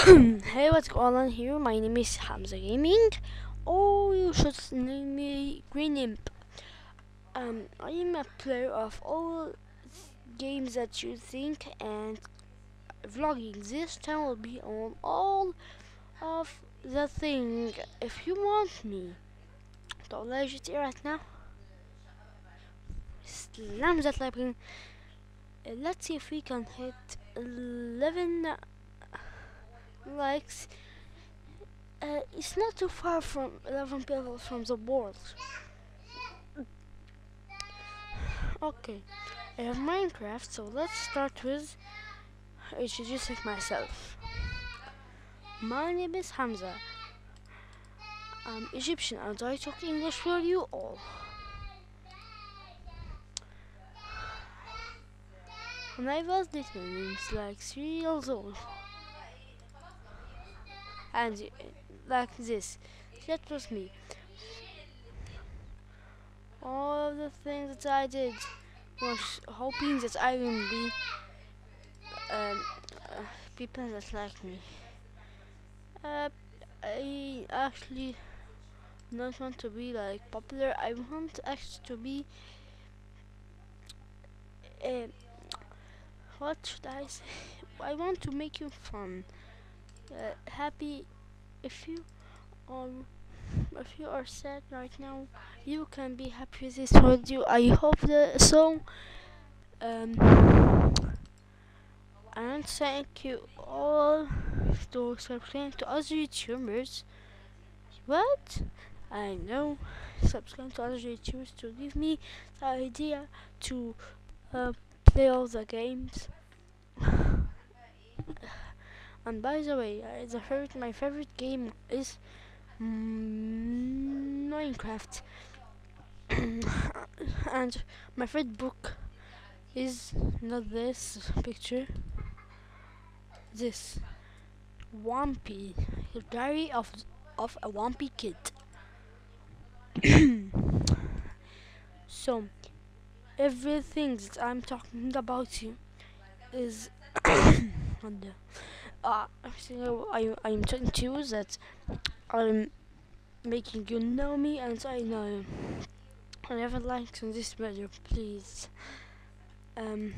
hey, what's going on here? My name is Hamza Gaming. Oh, you should name me Green Imp. Um, I am a player of all games that you think and vlogging. This channel will be on all of the thing. If you want me to play GTA right now, slam that like button. Let's see if we can hit 11 likes. Uh, it's not too far from 11 people from the world. Okay, I have Minecraft, so let's start with introducing myself. My name is Hamza. I'm Egyptian and I talk English for you all. When I was little, it's like three years old. And like this, that was me. All of the things that I did was hoping that I will be um, uh, people that like me. Uh, I actually don't want to be like popular. I want actually to be. Uh, what should I say? I want to make you fun, uh, happy. If you um, if you are sad right now, you can be happy with this audio. I hope the so. Um, and thank you all to subscribe to other YouTubers. What? I know. Subscribe to other YouTubers to give me the idea to uh, play all the games. And by the way, uh, the favorite, my favorite game is mm, Minecraft. and my favorite book is not this picture. This Wampy, the diary of of a Wampy kid. so everything that I'm talking about you is the uh I I am telling to you that I'm making you know me and I know. I never liked on this video, please. Um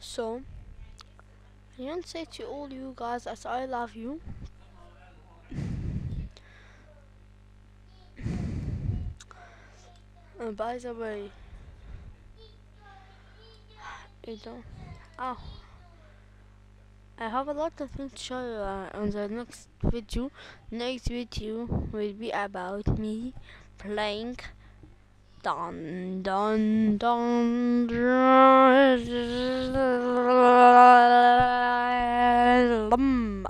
So, I want to say to all you guys that I love you. And by the way, you don't. Oh, I have a lot of things to show you uh, on the next video. Next video will be about me playing Dun dun dun. dun.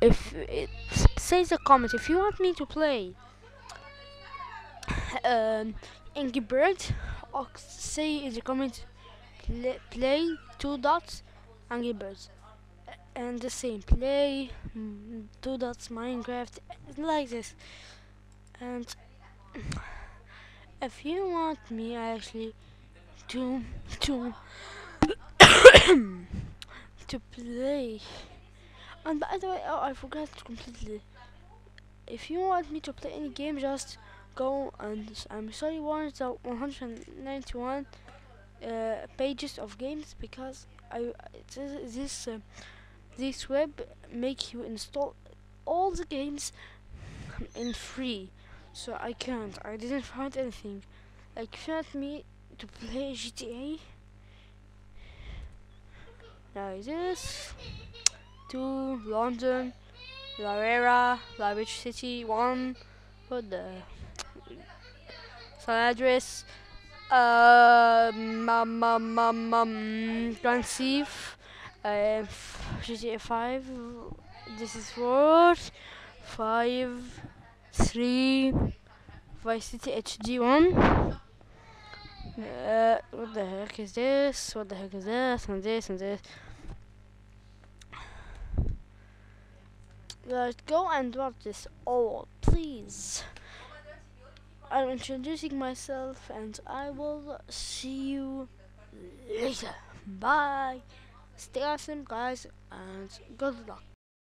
If it say the comment if you want me to play um, Angry Bird, say in the comment play, play two dots Angry Birds, and the same play mm, two dots Minecraft like this, and if you want me actually to to to play. And by the way oh, I forgot completely. If you want me to play any game just go and I'm sorry one the 191 uh, pages of games because I this this, uh, this web make you install all the games in free so I can't. I didn't find anything. Like want me to play GTA, like this, to London, Larera, La Rich City, one, what the San Andreas, um, um, um, um, um, Grand Thief, uh, GTA 5, this is four, five, three, Vice City HD one. Uh, what the heck is this? What the heck is this? And this and this. Let's go and drop this all, please. I'm introducing myself and I will see you later. Bye. Stay awesome, guys, and good luck.